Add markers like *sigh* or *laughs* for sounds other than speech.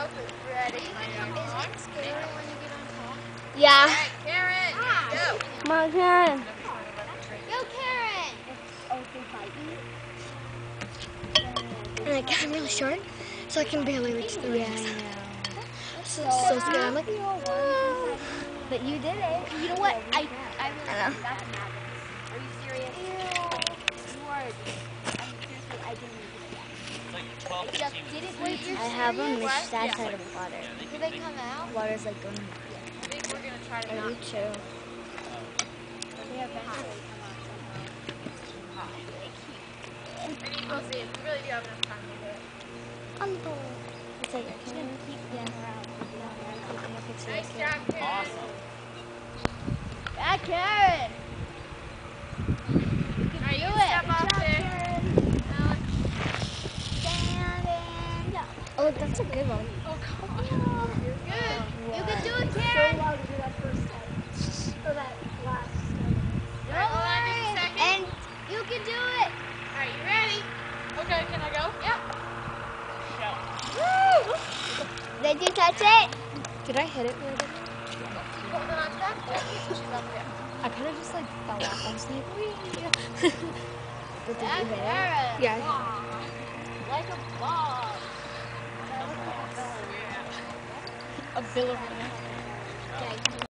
rope is ready. Is it scary when you get on top? Yeah. Alright, Karyn, go. Come on, Karyn. Go, Karyn! And I guess I'm really short, so I can barely reach the rings. *laughs* So, so scared. I'm like, But you did it. You know what? I, I, I know. That's madness. Are you serious? You are. I'm seriously, I didn't do that. It just didn't wait your I have a What? missed that side of water. Did they come out? Water's like going. I think we're gonna try to not. do too. They eventually out do do it. It's like, I can't Keep them around. taking a picture Nice job, Karyn. Back, Karyn! Oh, that's a good one. Oh, come on. You're good. You can do it, Karyn! *laughs* Alright, Don't hold on just a second. And you can do it. Alright, you ready? Okay, can I go? Yep. Did you touch it? Did I hit it really good? On to that. Yep. She's up. I kind of just like fell off. I was like, wee. Did you hit it? Yeah. A bill of